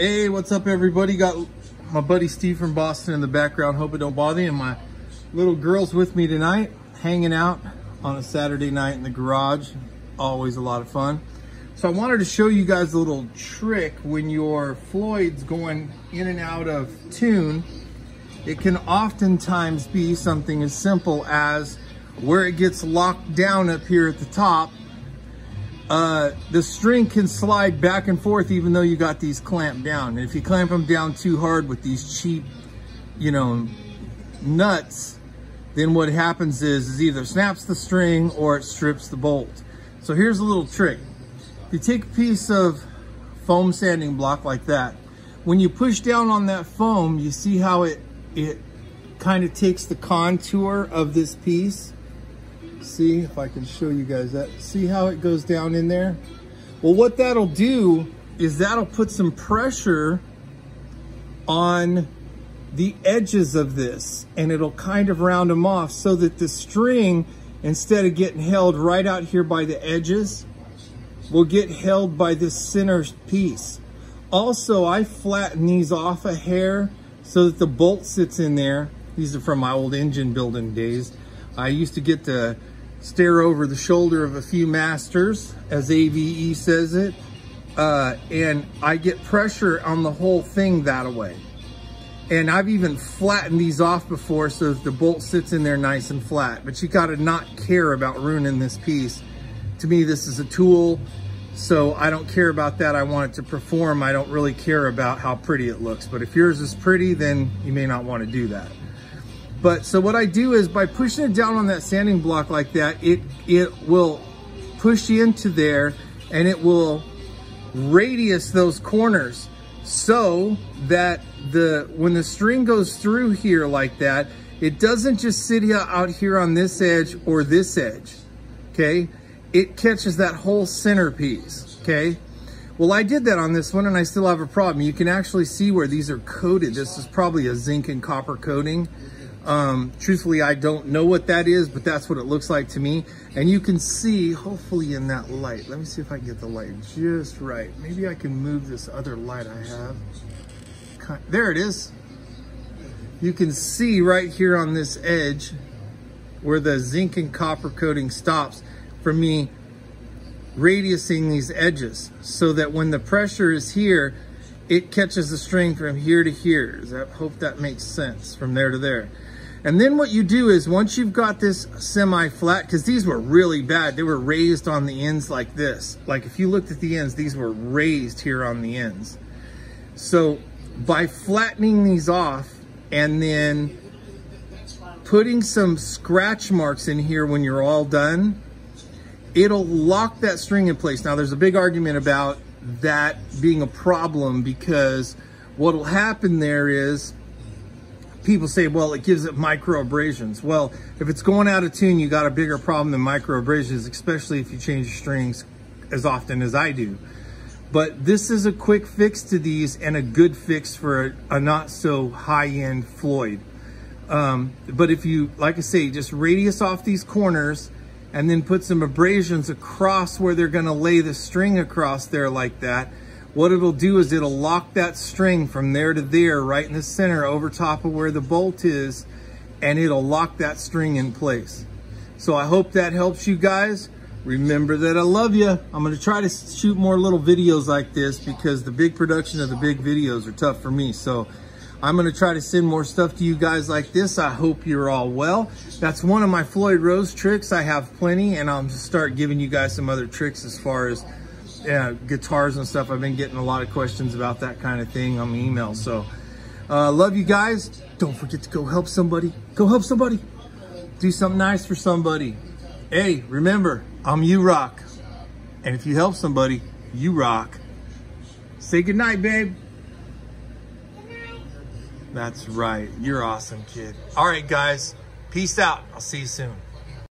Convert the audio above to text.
Hey, what's up everybody? Got my buddy Steve from Boston in the background. Hope it don't bother you. And my little girl's with me tonight, hanging out on a Saturday night in the garage. Always a lot of fun. So I wanted to show you guys a little trick when your Floyd's going in and out of tune. It can oftentimes be something as simple as where it gets locked down up here at the top uh, the string can slide back and forth even though you got these clamped down. And if you clamp them down too hard with these cheap, you know, nuts, then what happens is, is either snaps the string or it strips the bolt. So here's a little trick. If you take a piece of foam sanding block like that, when you push down on that foam, you see how it, it kind of takes the contour of this piece See if I can show you guys that. See how it goes down in there? Well, what that'll do is that'll put some pressure on the edges of this and it'll kind of round them off so that the string, instead of getting held right out here by the edges, will get held by this center piece. Also, I flatten these off a hair so that the bolt sits in there. These are from my old engine building days. I used to get the stare over the shoulder of a few masters, as AVE says it, uh, and I get pressure on the whole thing that way. And I've even flattened these off before so that the bolt sits in there nice and flat. But you gotta not care about ruining this piece. To me, this is a tool, so I don't care about that. I want it to perform. I don't really care about how pretty it looks. But if yours is pretty, then you may not wanna do that. But so what I do is by pushing it down on that sanding block like that, it, it will push into there and it will radius those corners so that the when the string goes through here like that, it doesn't just sit here, out here on this edge or this edge, okay? It catches that whole centerpiece, okay? Well, I did that on this one and I still have a problem. You can actually see where these are coated. This is probably a zinc and copper coating. Um, truthfully, I don't know what that is, but that's what it looks like to me. And you can see, hopefully in that light, let me see if I can get the light just right. Maybe I can move this other light I have. There it is. You can see right here on this edge where the zinc and copper coating stops from me radiusing these edges so that when the pressure is here, it catches the string from here to here. I hope that makes sense from there to there. And then what you do is once you've got this semi-flat, because these were really bad, they were raised on the ends like this. Like if you looked at the ends, these were raised here on the ends. So by flattening these off and then putting some scratch marks in here when you're all done, it'll lock that string in place. Now there's a big argument about that being a problem because what'll happen there is people say, well, it gives it micro abrasions. Well, if it's going out of tune, you got a bigger problem than micro abrasions, especially if you change your strings as often as I do. But this is a quick fix to these and a good fix for a, a not so high-end Floyd. Um, but if you, like I say, just radius off these corners and then put some abrasions across where they're gonna lay the string across there like that, what it'll do is it'll lock that string from there to there, right in the center, over top of where the bolt is, and it'll lock that string in place. So I hope that helps you guys. Remember that I love you. I'm gonna try to shoot more little videos like this because the big production of the big videos are tough for me. So I'm gonna try to send more stuff to you guys like this. I hope you're all well. That's one of my Floyd Rose tricks. I have plenty and I'll start giving you guys some other tricks as far as yeah, guitars and stuff. I've been getting a lot of questions about that kind of thing on email. So uh, love you guys. Don't forget to go help somebody. Go help somebody. Do something nice for somebody. Hey, remember, I'm you rock. And if you help somebody, you rock. Say goodnight, babe. Good That's right. You're awesome, kid. All right, guys. Peace out. I'll see you soon.